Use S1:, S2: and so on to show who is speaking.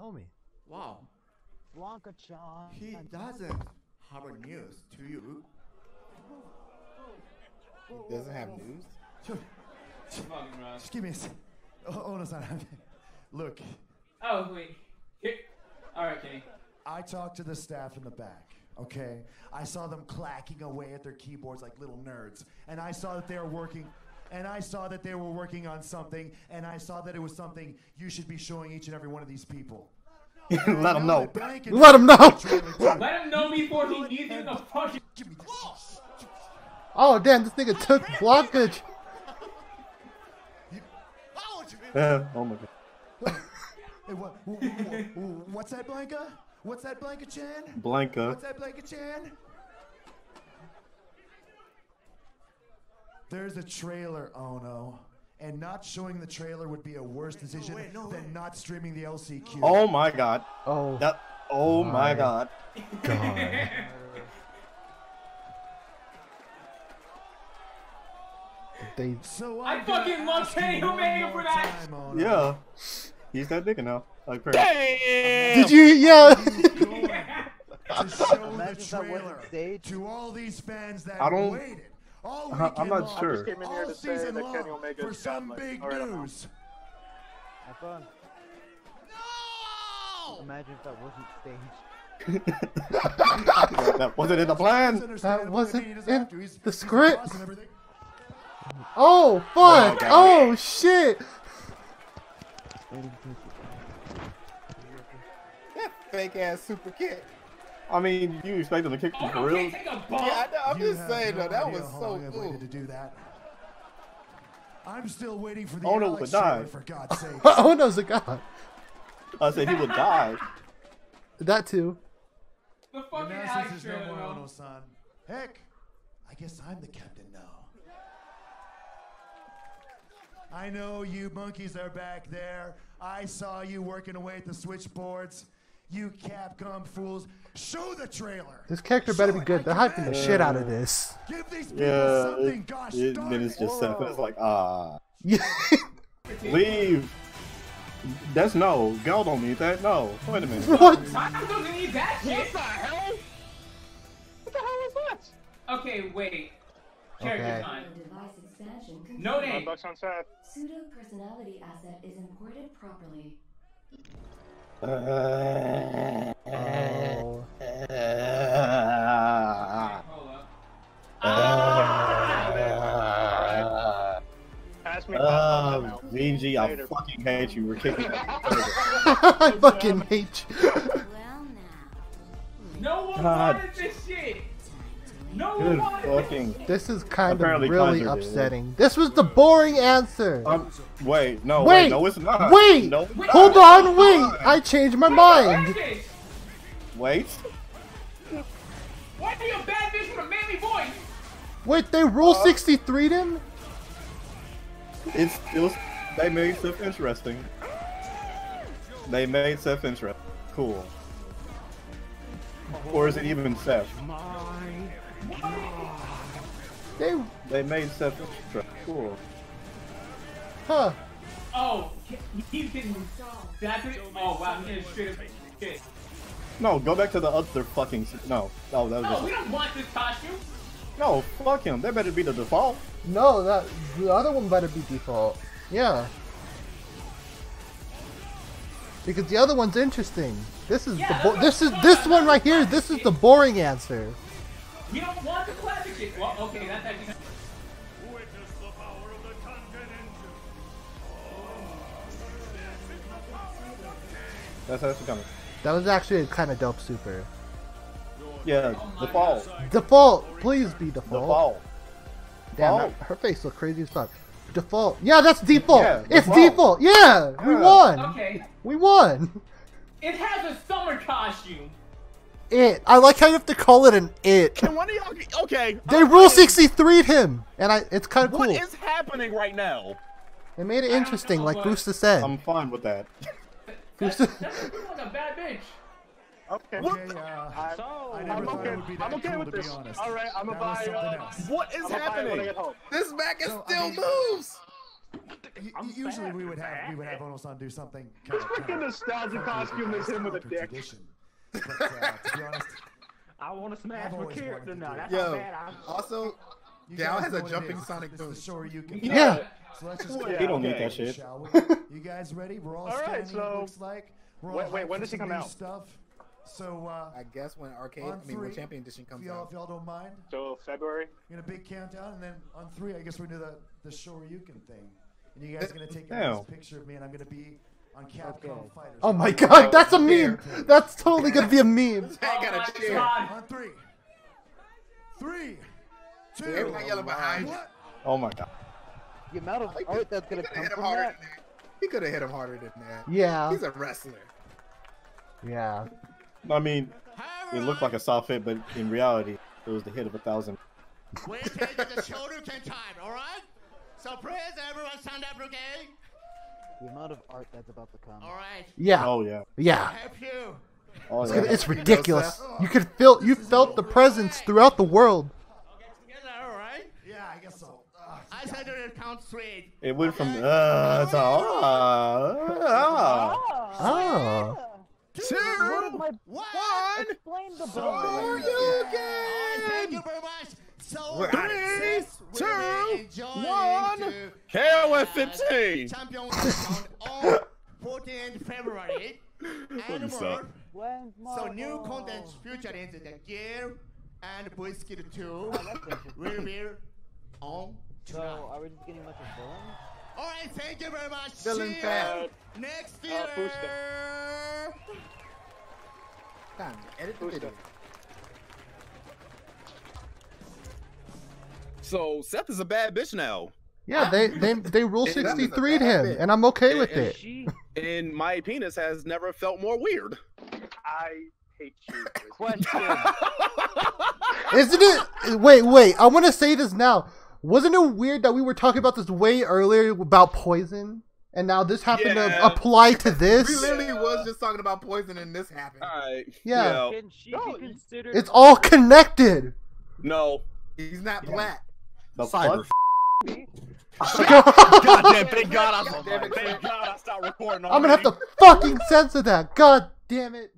S1: homie.
S2: Wow.
S3: Blanka Chan.
S2: He doesn't have a news to you.
S4: Doesn't have news.
S1: Just give me a sec. Oh, oh no, son. Look,
S5: Oh wait. Here. All right, Kenny.
S1: I talked to the staff in the back. Okay, I saw them clacking away at their keyboards like little nerds, and I saw that they were working. And I saw that they were working on something, and I saw that it was something you should be showing each and every one of these people.
S4: Let them know.
S1: Let
S4: them know.
S5: Let him know before he needs you to fucking.
S6: Oh damn, this nigga took blockage.
S4: Uh, oh my god.
S1: Hey, what, wh- wh- wh- what's that, Blanka? What's that, Blanka Chan?
S4: Blanka.
S1: What's that, Blanka Chan? There's a trailer, oh no. And not showing the trailer would be a worse decision than not streaming the LCQ.
S4: Oh my god.
S6: Oh.
S4: That. Oh, oh my
S1: My
S4: god.
S6: God. They.
S1: So
S5: I
S1: I'm
S5: fucking love
S1: ask you
S5: Kenny
S1: one
S5: Omega for that.
S1: time, oh no.
S4: Yeah. He's that nigga now. Like
S6: Did you? Yeah.
S1: to show the
S3: Imagine if
S1: trailer to all these fans that
S4: I don't-
S1: waited all
S4: Uh, I'm not
S1: long,
S4: sure. I just
S7: came in here
S1: all season long
S7: Kenny Omega's
S1: for some
S7: got, like,
S1: big
S7: alright,
S1: news.
S3: Have fun. Imagine if that wasn't staged.
S4: that wasn't in the plan.
S6: That wasn't
S1: He doesn't have
S6: in the script.
S1: boss and everything.
S6: Oh fuck!
S4: God.
S6: Oh shit!
S4: Fake ass super kick. I mean, you expect him to kick
S5: Oh
S4: for real?
S5: can't take a bump.
S4: Yeah, I know, I'm
S1: You
S4: just saying
S1: no
S4: though, that was so
S1: I've
S4: cool.
S1: waited to do that. I'm still waiting for the oh,
S4: Ono
S1: Alex
S4: would die.
S1: for God's sake.
S6: Oh no, a god.
S4: I said he would die.
S6: That too.
S5: The fucking
S1: now
S5: Alex
S1: no more. Ono-san. Heck, I guess I'm the captain now. I know you monkeys are back there. I saw you working away at the switchboards. You Capcom fools. Show the trailer.
S6: This character better be good. They're hyping the
S1: command
S6: shit out of this.
S1: Give these people
S4: Yeah.
S1: something.
S4: It,
S1: Gosh
S4: it,
S1: darn
S4: then
S1: it.
S4: it's just Seth. It's like ah,
S6: Yeah.
S4: leave. That's no. God don't need that. No. Wait a minute.
S6: what?
S5: Miles doesn't need that shit.
S7: What the hell? What the hell is that?
S5: Okay, wait. Character
S6: Okay.
S5: time.
S8: Device expansion.
S5: No
S7: Five
S5: name.
S7: bucks on Seth.
S8: Pseudo personality asset is imported properly.
S6: Oh.
S5: Hold.
S7: Pass me
S4: Ah. VG, I
S7: Later.
S4: fucking hate you. We're kicking.
S6: I fucking hate you.
S8: Well now.
S5: No one
S4: God.
S5: wanted this shit. No one
S4: Good
S5: this.
S4: fucking.
S6: This is kind
S4: Apparently
S6: of really
S4: Kaiser did.
S6: upsetting. This was the boring answer.
S4: Um, wait, no,
S6: Wait,
S4: wait, no, it's not.
S6: Wait,
S4: no, it's not.
S6: hold on, wait. I changed my mind.
S4: Wait.
S5: Why are you a bad bitch with a manly voice?
S6: Wait, they rule 63 him?
S4: It's it was. They made stuff interesting. They made Seth interesting. Cool. Or is it even Seth?
S6: They,
S4: They made Seth interesting. Cool.
S6: huh.
S5: Oh, he's getting. That's it. Oh wow, he's getting straight up shit.
S4: No, go back to the other fucking. No, no, that was
S5: No, we
S4: just.
S5: don't want this costume.
S4: No, fuck him. That better be the default.
S6: No, that the other one better be default. Yeah. Because the other one's interesting. This is
S5: Yeah,
S6: the bo- this is this one right here. This is the boring answer.
S5: We don't want the classic shit. Well, okay, that's actually.
S4: That's actually coming.
S6: That was actually a kind of dope super.
S4: Yeah, default.
S6: Default, please be default.
S4: Default.
S6: Damn,
S4: Default.
S6: that- her face look crazy as fuck. Default. Yeah, that's default.
S4: Yeah,
S6: it's
S4: default.
S6: default. Yeah, we won.
S5: Okay.
S6: We won.
S5: It has a summer costume.
S6: It. I like how you have to call it an it.
S7: Can one of y'all? Okay.
S6: They
S7: I'm
S6: rule 63'd him, and I. It's kind of cool.
S7: What is happening right now?
S6: They made it
S5: don't
S6: interesting,
S5: know,
S6: like
S5: but-
S6: Booster said.
S4: I'm fine with that.
S5: That's, that's like a bad bitch.
S7: Okay.
S1: Okay, uh,
S7: I,
S1: I
S7: I'm
S1: never thought
S7: okay.
S1: it would be
S7: I'm
S1: that
S7: okay
S1: cool,
S7: with
S1: to be
S7: this.
S1: honest.
S7: All right, I'm gonna buy. Uh, what is I'm gonna buy it when I happening?
S4: This back is
S1: So, I mean-
S4: moves.
S1: u-
S5: I'm
S1: usually
S5: fat,
S1: we would have we would have
S5: fat.
S1: Ono-san do something.
S7: His
S1: kinda-
S7: freaking
S1: kinda
S7: nostalgia costume is him with a dick.
S1: tradition. But uh, to be honest,
S5: I want to smash
S1: I've
S5: my character now. That's
S1: it.
S5: how
S2: Yo,
S5: bad I
S2: also,
S1: you
S2: Gal has a
S1: what it
S2: jumping
S1: is.
S2: Sonic
S1: It's the
S2: boom.
S1: Shoryuken.
S6: Yeah.
S1: So let's just
S7: Well,
S1: get
S7: yeah,
S4: He don't
S1: into
S4: need that shit.
S1: shall we? You guys ready? We're all,
S7: All right,
S1: standing.
S7: so-
S1: looks like. We're all
S7: Wait, wait, when does he come
S1: new
S7: out?
S1: Stuff. So uh,
S2: I guess when arcade,
S1: On
S2: I mean when Champion Edition comes
S1: y'all,
S2: out.
S1: if y'all don't mind,
S7: So February.
S1: we're gonna big countdown, and then on three, I guess we do the the Shoryuken thing, and you guys are gonna take a
S4: Damn.
S1: nice picture of me, and I'm gonna be on Capcom
S3: Okay.
S1: Fighters.
S6: Oh my god, that's a meme. That's totally gonna be a meme.
S2: I
S5: Oh
S2: got
S5: my
S2: a chair.
S5: God.
S1: On three, three, two,
S2: Everybody yelling behind you.
S4: Oh my god.
S3: The amount of
S2: He could-
S3: art that's gonna
S2: coulda
S3: come
S2: hit him
S3: from
S2: harder
S3: that.
S2: than that. He could have hit him harder than that.
S6: Yeah.
S2: He's a wrestler.
S6: Yeah.
S4: I mean, it looked like a soft hit, but in reality, it was the hit of a thousand.
S9: We're taking the Shoryuken time, alright? So please, everyone stand up, okay?
S3: The amount of art that's about to come.
S9: Alright,
S6: Yeah.
S4: Oh yeah.
S6: Yeah.
S9: help you.
S4: Oh
S6: It's,
S4: yeah.
S6: gonna- it's ridiculous. You could feel you felt the presence throughout the world.
S1: Yeah, I guess so.
S9: I said to count three.
S4: It went from uh to ah. ah.
S6: Oh.
S3: What is my
S9: One!
S3: explain the
S9: So
S3: building?
S9: Alright, thank you very much. So,
S2: We're out of
S9: this
S4: two,
S9: will be enjoying
S4: one.
S9: to,
S4: KOF
S9: uh,
S4: 15.
S9: Champion on 14th February. And more. So new
S3: Marvel?
S9: content featuring the gear and Voice Skill 2 will be on
S3: So,
S9: tonight.
S3: are we just getting a bunch of villains?
S9: Alright, thank you very much.
S2: Villain
S9: See you next
S7: Uh,
S9: year.
S7: Booster.
S2: Time edit the
S7: Who's
S2: video.
S10: So Seth is a bad bitch now.
S6: Yeah, they they they rule
S2: That was a
S6: 63 to him,
S2: bit.
S6: and I'm okay with
S10: And
S6: it.
S3: She
S10: And my penis has never felt more weird.
S7: I hate you.
S3: question.
S6: Isn't it? Wait, wait. I want to say this now. Wasn't it weird that we were talking about this way earlier about poison, and now this happened to apply to this.
S2: We
S6: this?
S2: literally was just talking about poison and this happened.
S10: Alright.
S6: Yeah.
S3: Can she
S7: No,
S3: be considered?
S6: It's all connected.
S10: No.
S2: He's not black.
S4: The
S10: Cyber. God damn, thank God I
S2: it,
S10: thank God I stopped recording
S6: I'm gonna have
S10: already.
S6: to fucking censor that. God damn it.